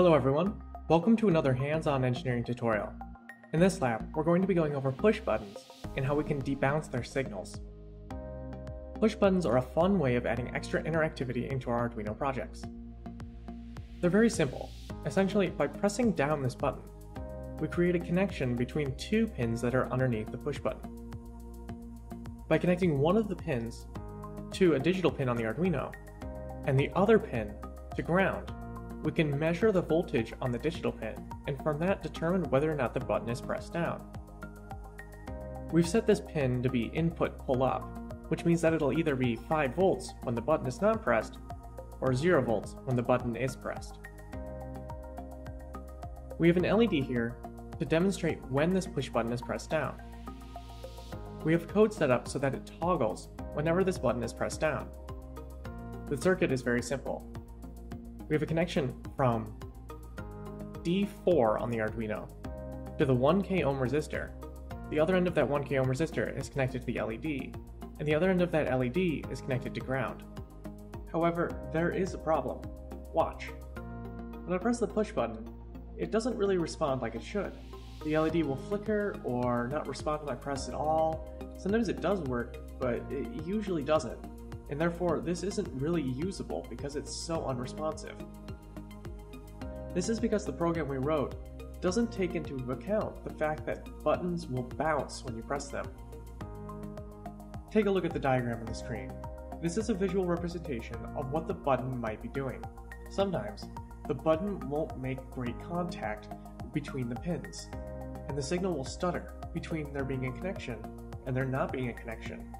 Hello everyone, welcome to another hands-on engineering tutorial. In this lab, we're going to be going over push buttons and how we can debounce their signals. Push buttons are a fun way of adding extra interactivity into our Arduino projects. They're very simple. Essentially, by pressing down this button, we create a connection between two pins that are underneath the push button. By connecting one of the pins to a digital pin on the Arduino, and the other pin to ground, we can measure the voltage on the digital pin, and from that determine whether or not the button is pressed down. We've set this pin to be input pull up, which means that it'll either be 5 volts when the button is not pressed, or 0 volts when the button is pressed. We have an LED here to demonstrate when this push button is pressed down. We have code set up so that it toggles whenever this button is pressed down. The circuit is very simple. We have a connection from D4 on the Arduino to the 1k ohm resistor. The other end of that 1k ohm resistor is connected to the LED, and the other end of that LED is connected to ground. However, there is a problem. Watch. When I press the push button, it doesn't really respond like it should. The LED will flicker or not respond when I press at all. Sometimes it does work, but it usually doesn't and therefore this isn't really usable because it's so unresponsive. This is because the program we wrote doesn't take into account the fact that buttons will bounce when you press them. Take a look at the diagram on the screen. This is a visual representation of what the button might be doing. Sometimes, the button won't make great contact between the pins, and the signal will stutter between there being a connection and there not being a connection.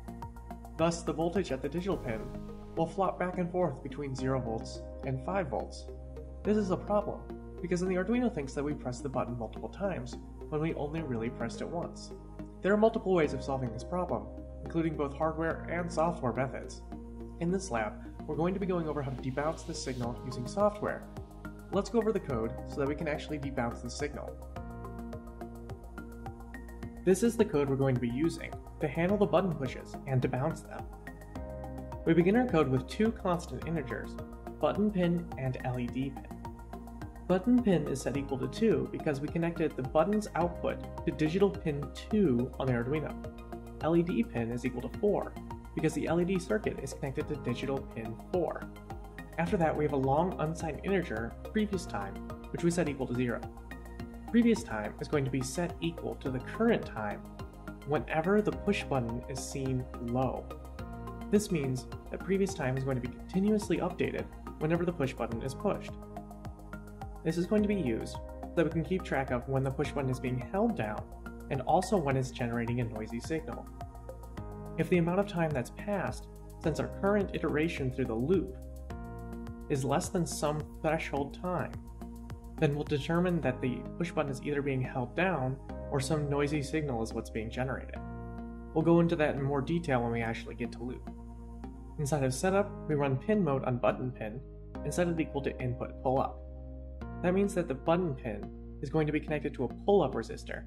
Thus, the voltage at the digital pin will flop back and forth between 0 volts and 5 volts. This is a problem, because then the Arduino thinks that we pressed the button multiple times, when we only really pressed it once. There are multiple ways of solving this problem, including both hardware and software methods. In this lab, we're going to be going over how to debounce this signal using software. Let's go over the code so that we can actually debounce the signal. This is the code we're going to be using, to handle the button pushes and debounce them. We begin our code with two constant integers, button pin and LED pin. Button pin is set equal to 2 because we connected the button's output to digital pin 2 on the Arduino. LED pin is equal to 4 because the LED circuit is connected to digital pin 4. After that, we have a long unsigned integer, previous time, which we set equal to 0. Previous time is going to be set equal to the current time whenever the push button is seen low. This means that previous time is going to be continuously updated whenever the push button is pushed. This is going to be used so that we can keep track of when the push button is being held down and also when it's generating a noisy signal. If the amount of time that's passed since our current iteration through the loop is less than some threshold time, then we'll determine that the push button is either being held down or some noisy signal is what's being generated. We'll go into that in more detail when we actually get to loop. Inside of setup, we run pin mode on button pin and set it equal to input pull up. That means that the button pin is going to be connected to a pull up resistor.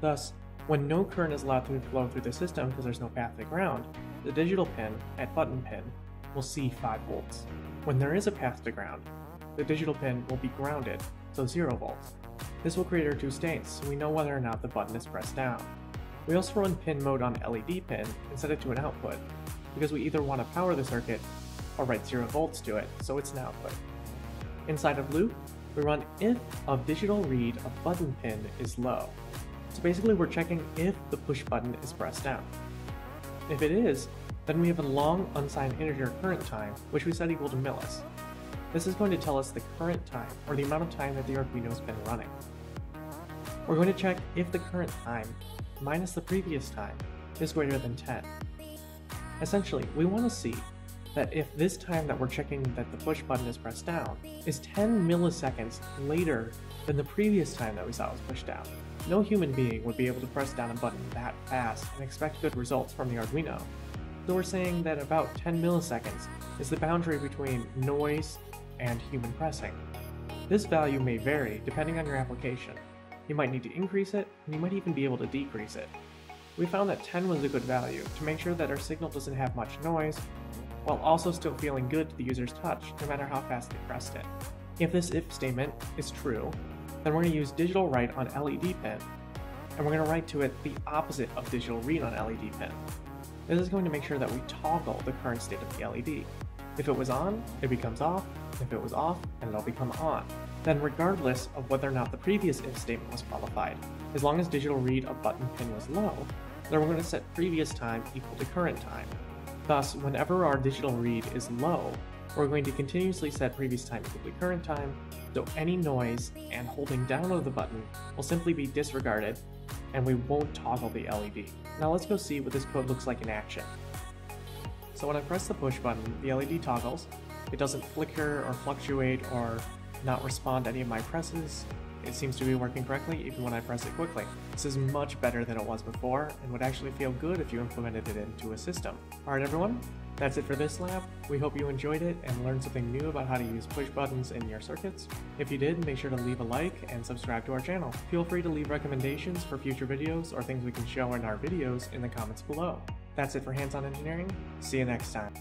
Thus, when no current is allowed to flow through the system because there's no path to ground, the digital pin at button pin will see 5 volts. When there is a path to ground, the digital pin will be grounded, so 0 volts. This will create our two states, so we know whether or not the button is pressed down. We also run pin mode on LED pin and set it to an output, because we either want to power the circuit or write 0 volts to it, so it's an output. Inside of loop, we run if of digital read of button pin is low. So basically we're checking if the push button is pressed down. If it is, then we have a long unsigned integer current time, which we set equal to millis. This is going to tell us the current time, or the amount of time that the Arduino's been running. We're going to check if the current time minus the previous time is greater than 10. Essentially, we want to see that if this time that we're checking that the push button is pressed down is 10 milliseconds later than the previous time that we saw it was pushed down. No human being would be able to press down a button that fast and expect good results from the Arduino. So we're saying that about 10 milliseconds is the boundary between noise and human pressing. This value may vary depending on your application. You might need to increase it, and you might even be able to decrease it. We found that 10 was a good value to make sure that our signal doesn't have much noise, while also still feeling good to the user's touch no matter how fast they pressed it. If this if statement is true, then we're going to use digital write on LED pin, and we're going to write to it the opposite of digital read on LED pin. This is going to make sure that we toggle the current state of the LED. If it was on, it becomes off, if it was off, and it'll become on. Then regardless of whether or not the previous if statement was qualified, as long as digital read of button pin was low, then we're going to set previous time equal to current time. Thus, whenever our digital read is low, we're going to continuously set previous time equal to current time, so any noise and holding down of the button will simply be disregarded, and we won't toggle the LED. Now let's go see what this code looks like in action. So when I press the push button, the LED toggles, it doesn't flicker or fluctuate or not respond to any of my presses, it seems to be working correctly even when I press it quickly. This is much better than it was before, and would actually feel good if you implemented it into a system. Alright everyone, that's it for this lab. We hope you enjoyed it and learned something new about how to use push buttons in your circuits. If you did, make sure to leave a like and subscribe to our channel. Feel free to leave recommendations for future videos or things we can show in our videos in the comments below. That's it for Hands-On Engineering. See you next time.